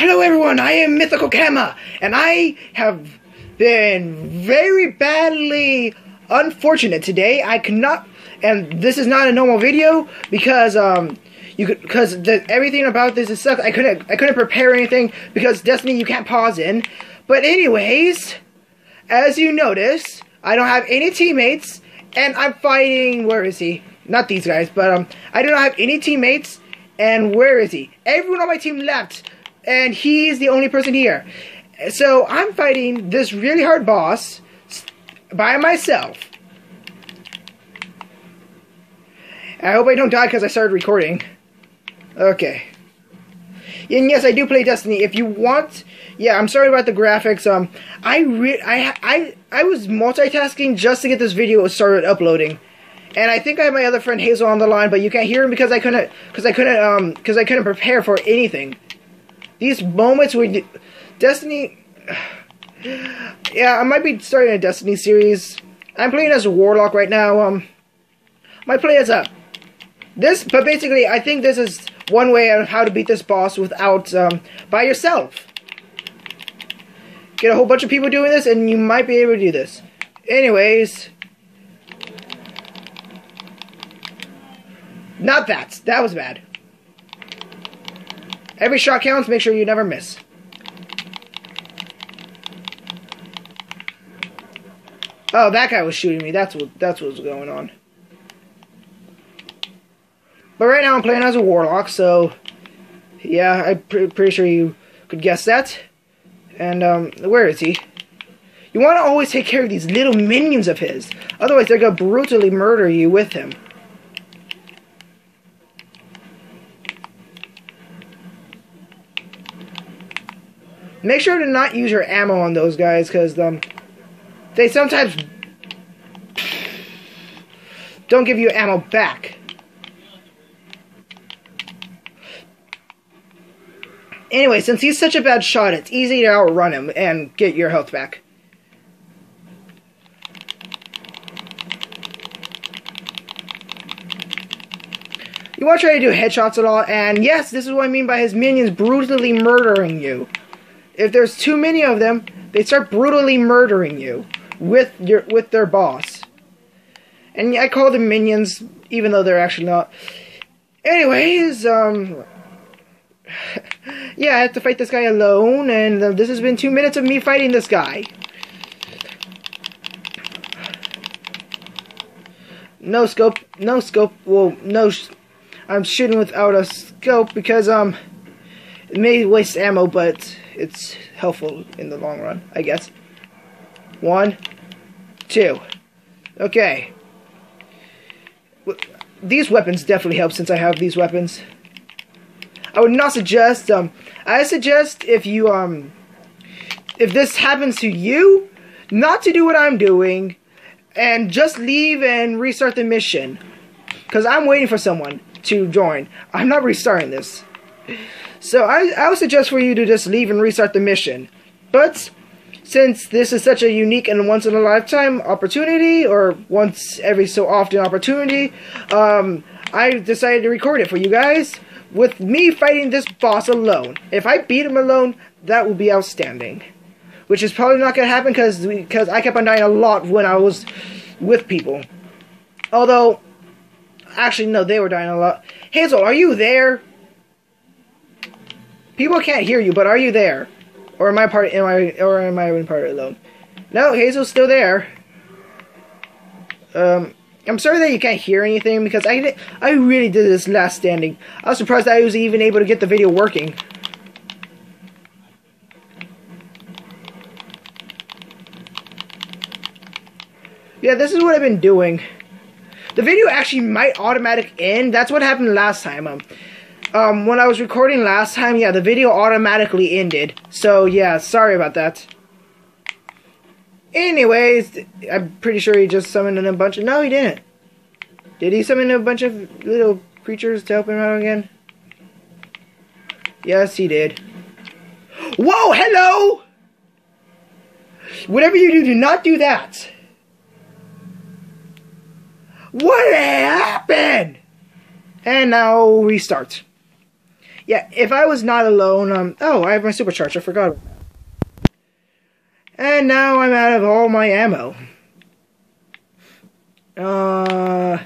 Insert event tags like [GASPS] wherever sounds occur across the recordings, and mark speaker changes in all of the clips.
Speaker 1: Hello everyone, I am Mythical Camma, and I have been very badly unfortunate today. I cannot, and this is not a normal video because um you could because everything about this is sucks. I couldn't I couldn't prepare anything because Destiny you can't pause in. But anyways, as you notice, I don't have any teammates, and I'm fighting. Where is he? Not these guys, but um, I do not have any teammates. And where is he? Everyone on my team left, and he's the only person here. So I'm fighting this really hard boss by myself. I hope I don't die because I started recording. Okay. And yes, I do play Destiny. If you want, yeah, I'm sorry about the graphics. Um, I re I I I was multitasking just to get this video started uploading, and I think I have my other friend Hazel on the line, but you can't hear him because I couldn't because I couldn't um because I couldn't prepare for anything. These moments where Destiny, yeah, I might be starting a Destiny series. I'm playing as a warlock right now. Um, my play is up. This, but basically, I think this is one way of how to beat this boss without, um, by yourself. Get a whole bunch of people doing this, and you might be able to do this. Anyways. Not that. That was bad. Every shot counts, make sure you never miss. Oh, that guy was shooting me. That's what that's what was going on. But right now I'm playing as a warlock, so yeah, I'm pre pretty sure you could guess that. And um, where is he? You want to always take care of these little minions of his, otherwise they're gonna brutally murder you with him. Make sure to not use your ammo on those guys, because um, they sometimes don't give you ammo back. Anyway, since he's such a bad shot, it's easy to outrun him and get your health back. You want to try to do headshots at all, and yes, this is what I mean by his minions brutally murdering you. If there's too many of them, they start brutally murdering you with your with their boss. And I call them minions, even though they're actually not. Anyways, um, [LAUGHS] yeah, I have to fight this guy alone, and uh, this has been two minutes of me fighting this guy. No scope, no scope, well, no, sh I'm shooting without a scope because, um, it may waste ammo, but it's helpful in the long run, I guess. One, two. Okay. These weapons definitely help since I have these weapons. I would not suggest, um, I suggest if you, um, if this happens to you, not to do what I'm doing, and just leave and restart the mission. Because I'm waiting for someone to join. I'm not restarting this. So I, I would suggest for you to just leave and restart the mission. But since this is such a unique and once in a lifetime opportunity, or once every so often opportunity, um, I decided to record it for you guys with me fighting this boss alone. If I beat him alone, that would be outstanding. Which is probably not going to happen because because I kept on dying a lot when I was with people. Although, actually, no, they were dying a lot. Hazel, are you there? People can't hear you, but are you there? Or am I part? Am I or am I in part alone? No, Hazel's still there. Um, I'm sorry that you can't hear anything because I I really did this last standing. I was surprised I was even able to get the video working. Yeah, this is what I've been doing. The video actually might automatic end. That's what happened last time. Um, um, when I was recording last time, yeah, the video automatically ended. So, yeah, sorry about that. Anyways, I'm pretty sure he just summoned in a bunch of... No, he didn't. Did he summon a bunch of little creatures to help him out again? Yes, he did. Whoa, hello! Whatever you do, do not do that. What happened? And now restart. Yeah, if I was not alone, um, oh, I have my supercharge. I forgot. And now I'm out of all my ammo. Uh,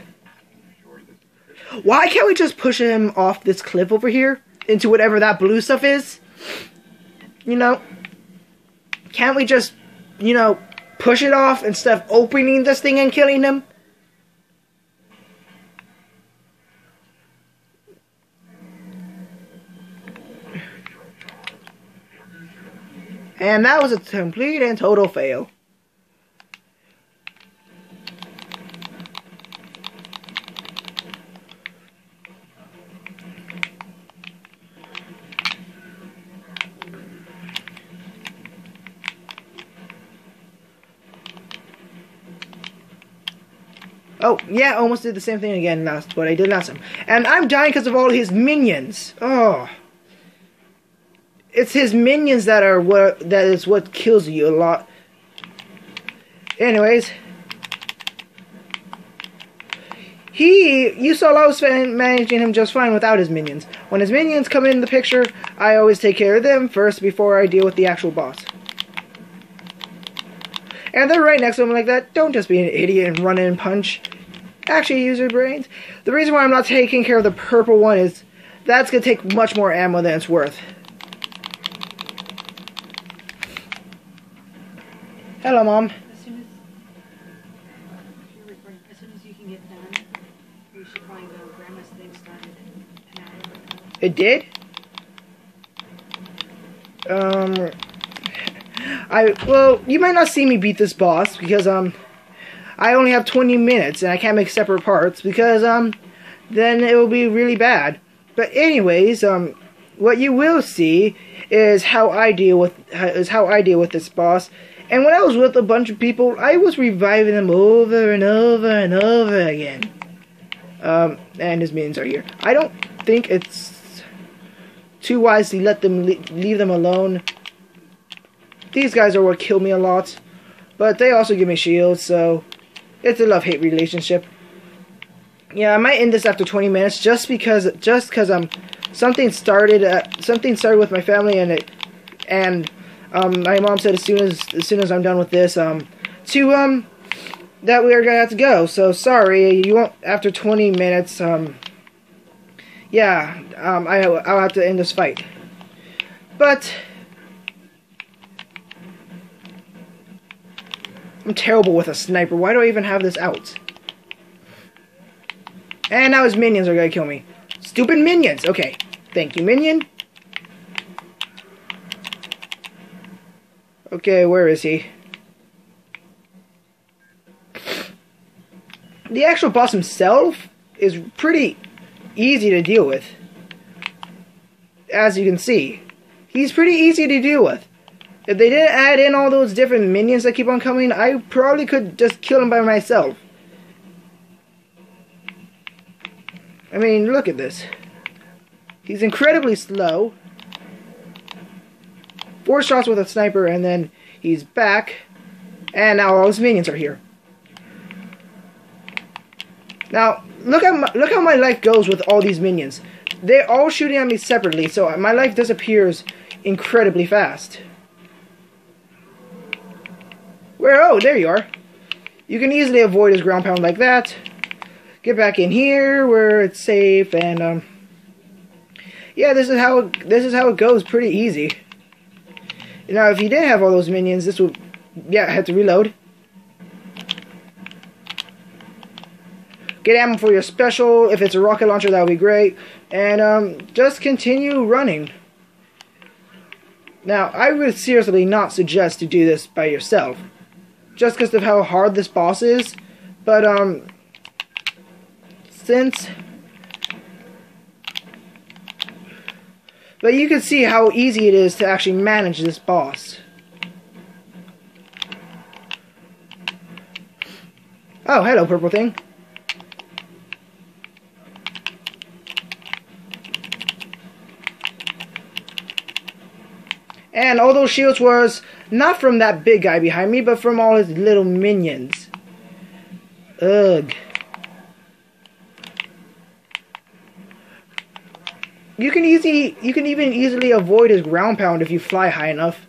Speaker 1: why can't we just push him off this cliff over here into whatever that blue stuff is? You know, can't we just, you know, push it off instead of opening this thing and killing him? And that was a complete and total fail. Oh, yeah, almost did the same thing again last, but I did last time. And I'm dying because of all his minions. Oh. It's his minions that are what, that is what kills you a lot. Anyways. He, you saw was managing him just fine without his minions. When his minions come in the picture, I always take care of them first before I deal with the actual boss. And they're right next to him like that. Don't just be an idiot and run in and punch actually use your brains. The reason why I'm not taking care of the purple one is that's going to take much more ammo than it's worth. Hello, Mom.
Speaker 2: As soon as, you're as soon as you can get done, we should probably go. Grandma's thing started an hour ago.
Speaker 1: It did? Um, I, well, you might not see me beat this boss because, um, I only have 20 minutes and I can't make separate parts because um then it will be really bad. But anyways, um what you will see is how I deal with is how I deal with this boss. And when I was with a bunch of people, I was reviving them over and over and over again. Um, and his minions are here. I don't think it's too wise to let them leave them alone. These guys are what kill me a lot, but they also give me shields, so it's a love-hate relationship. Yeah, I might end this after 20 minutes just because just because I'm um something started uh, something started with my family and it and um my mom said as soon as as soon as I'm done with this um to um that we are gonna have to go. So sorry, you won't after 20 minutes. Um, yeah, um, I I'll have to end this fight, but. I'm terrible with a sniper. Why do I even have this out? And now his minions are gonna kill me. Stupid minions! Okay. Thank you, minion. Okay, where is he? The actual boss himself is pretty easy to deal with. As you can see. He's pretty easy to deal with. If they didn't add in all those different minions that keep on coming, I probably could just kill him by myself. I mean, look at this. He's incredibly slow. Four shots with a sniper, and then he's back. And now all his minions are here. Now, look at my, look how my life goes with all these minions. They're all shooting at me separately, so my life disappears incredibly fast. Where? Oh, there you are. You can easily avoid his ground pound like that. Get back in here where it's safe and um. Yeah, this is how it, this is how it goes. Pretty easy. Now, if you didn't have all those minions, this would yeah have to reload. Get ammo for your special. If it's a rocket launcher, that would be great. And um, just continue running. Now, I would seriously not suggest to do this by yourself just because of how hard this boss is. But, um, since... But you can see how easy it is to actually manage this boss. Oh, hello, purple thing. And all those shields was not from that big guy behind me, but from all his little minions. Ugh. You can easy you can even easily avoid his ground pound if you fly high enough.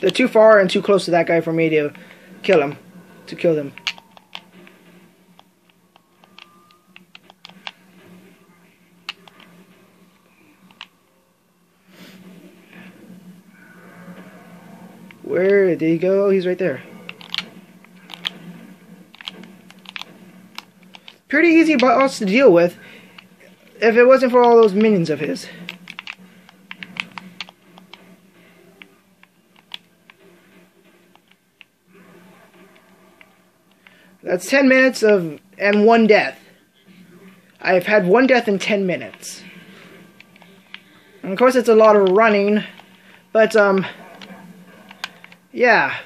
Speaker 1: They're too far and too close to that guy for me to kill him. To kill them. Where did he go? He's right there. Pretty easy boss to deal with if it wasn't for all those minions of his. That's 10 minutes of and one death. I've had one death in 10 minutes. And of course it's a lot of running, but um yeah.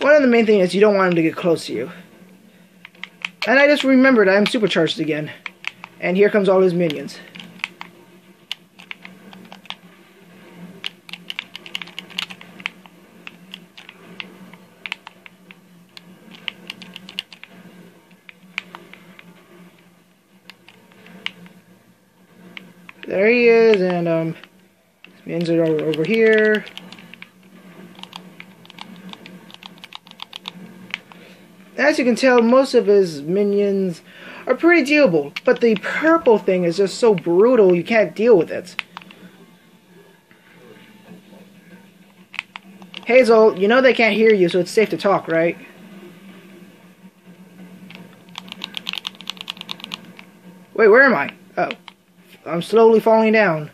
Speaker 1: One of the main things is you don't want him to get close to you. And I just remembered I'm supercharged again. And here comes all his minions. There he is, and um, minions are over, over here. As you can tell, most of his minions are pretty dealable, but the purple thing is just so brutal you can't deal with it. Hazel, you know they can't hear you, so it's safe to talk, right? Wait, where am I? Oh. I'm slowly falling down.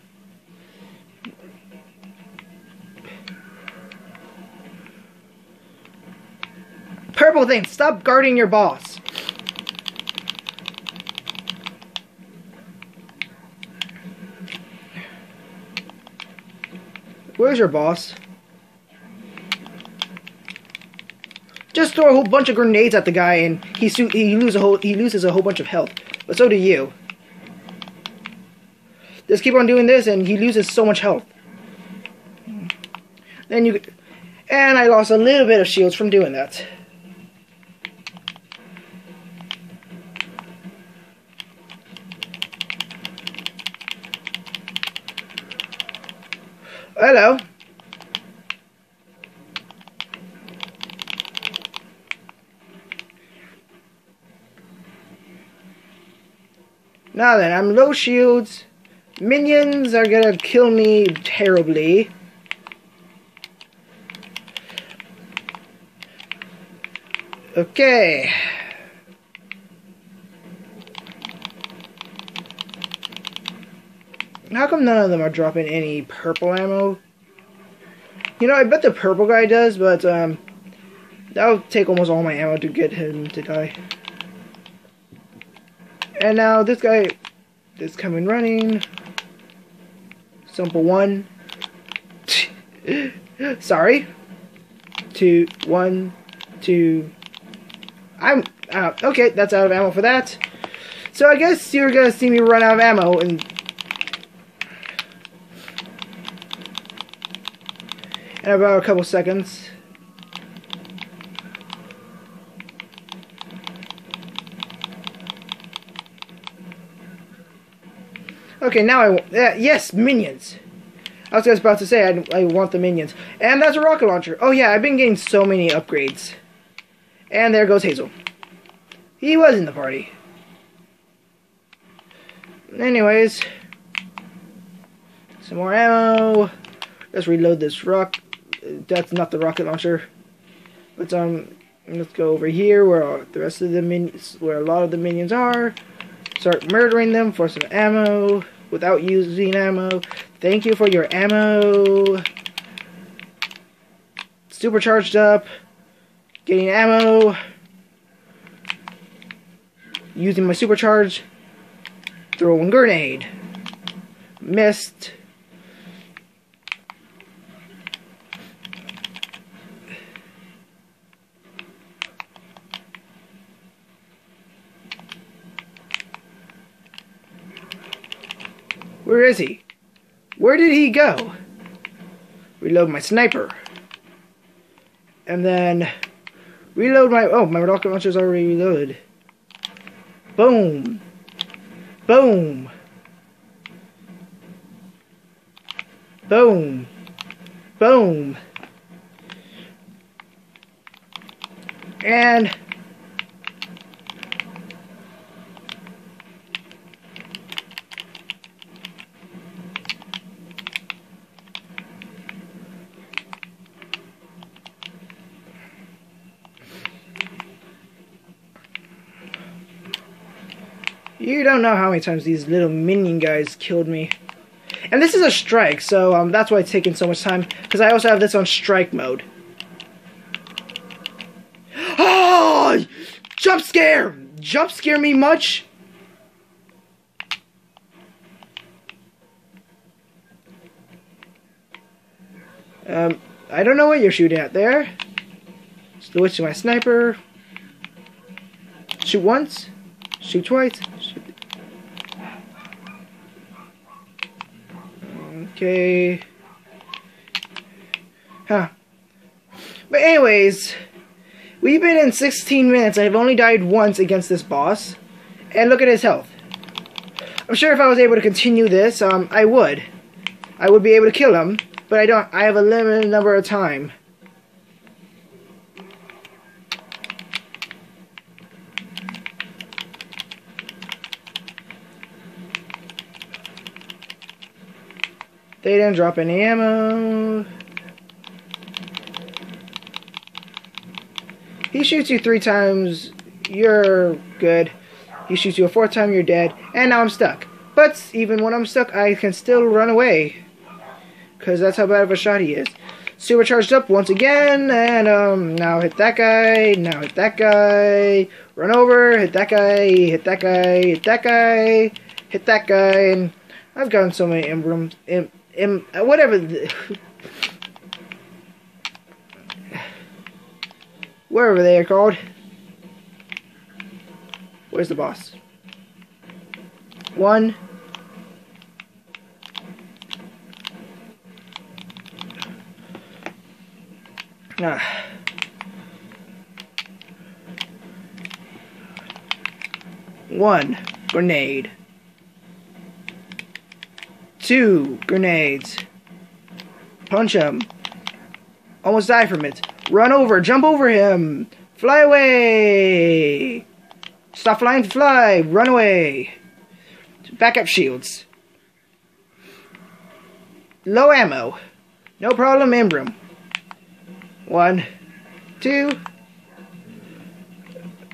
Speaker 1: Purple thing, stop guarding your boss. Where's your boss? Just throw a whole bunch of grenades at the guy and he he a whole he loses a whole bunch of health. But so do you. Just keep on doing this and he loses so much health. Then you and I lost a little bit of shields from doing that. Hello. Now then, I'm low shields. Minions are gonna kill me terribly. Okay. How come none of them are dropping any purple ammo? You know, I bet the purple guy does, but um, that'll take almost all my ammo to get him to die. And now this guy is coming running. Simple one. [GASPS] Sorry. Two, one, two. I'm out. Okay, that's out of ammo for that. So I guess you're gonna see me run out of ammo and in about a couple seconds. Okay, now I want... Uh, yes, minions. I was about to say I, I want the minions. And that's a rocket launcher. Oh yeah, I've been getting so many upgrades. And there goes Hazel. He was in the party. Anyways. Some more ammo. Let's reload this rock that's not the rocket launcher. But um, let's go over here where the rest of the minions, where a lot of the minions are. Start murdering them for some ammo without using ammo. Thank you for your ammo. Supercharged up. Getting ammo. Using my supercharge. Throwing grenade. Missed. Where is he? Where did he go? Reload my sniper. And then reload my oh my rocket launcher's already reloaded. Boom. Boom. Boom. Boom. And You don't know how many times these little minion guys killed me. And this is a strike, so um, that's why it's taking so much time. Because I also have this on strike mode. Oh! Jump scare! Jump scare me much? Um, I don't know what you're shooting at there. Switch my sniper. Shoot once. Shoot twice. Shoot. Okay. Huh. But anyways, we've been in 16 minutes. I've only died once against this boss. And look at his health. I'm sure if I was able to continue this, um, I would. I would be able to kill him, but I don't. I have a limited number of time. They didn't drop any ammo. He shoots you three times, you're good. He shoots you a fourth time, you're dead. And now I'm stuck. But even when I'm stuck, I can still run away. Because that's how bad of a shot he is. Supercharged up once again, and um, now hit that guy, now hit that guy, run over, hit that guy, hit that guy, hit that guy, hit that guy, and I've gotten so many emblems, em, em, whatever, the, wherever they are called. Where's the boss? One. Ah. One grenade. Two grenades. Punch him. Almost die from it. Run over. Jump over him. Fly away. Stop flying. Fly. Run away. Backup shields. Low ammo. No problem, Imbrim. One, two.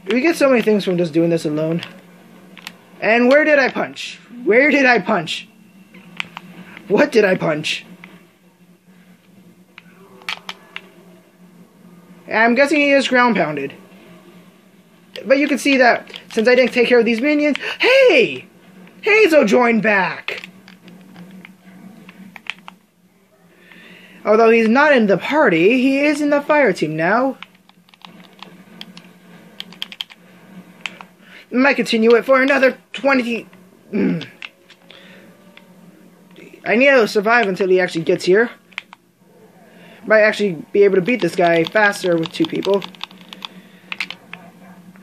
Speaker 1: We get so many things from just doing this alone. And where did I punch? Where did I punch? What did I punch? I'm guessing he is ground pounded. But you can see that since I didn't take care of these minions. Hey! Hazel joined back! Although he's not in the party, he is in the fire team now. Might continue it for another 20... Mm. I need to survive until he actually gets here. Might actually be able to beat this guy faster with two people.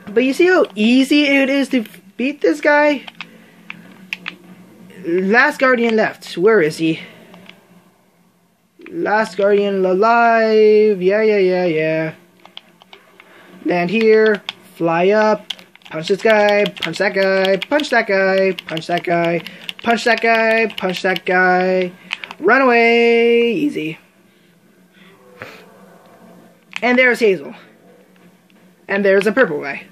Speaker 1: But you see how easy it is to beat this guy? Last Guardian left. Where is he? Last Guardian alive. Yeah, yeah, yeah, yeah. Land here. Fly up. Punch this guy. Punch that guy. Punch that guy. Punch that guy. Punch that guy. Punch that guy. Run away. Easy. And there's Hazel. And there's a purple guy.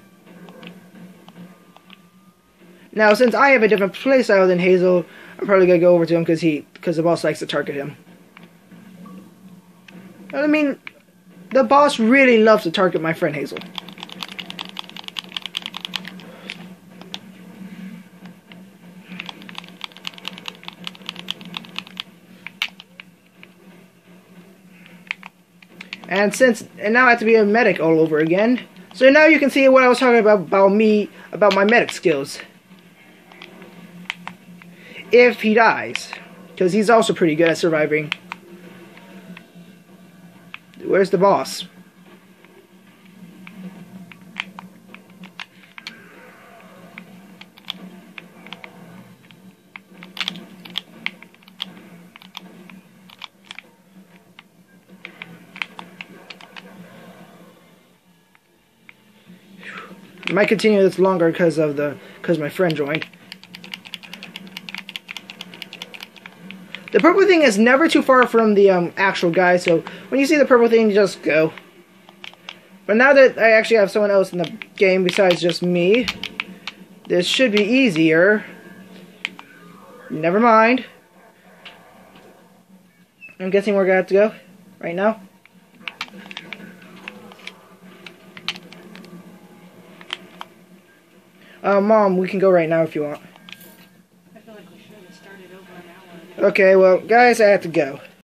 Speaker 1: Now, since I have a different playstyle than Hazel, I'm probably gonna go over to him because he, because the boss likes to target him. I mean, the boss really loves to target my friend Hazel. And since, and now I have to be a medic all over again. So now you can see what I was talking about, about me, about my medic skills. if he dies. Because he's also pretty good at surviving. Where's the boss? Might continue this longer because of the because my friend joined. The purple thing is never too far from the um, actual guy, so when you see the purple thing, just go. But now that I actually have someone else in the game besides just me, this should be easier. Never mind. I'm guessing we're gonna have to go right now. Uh, Mom, we can go right now if you want.
Speaker 2: I feel like we should have started over an hour ago.
Speaker 1: Okay, well, guys, I have to go.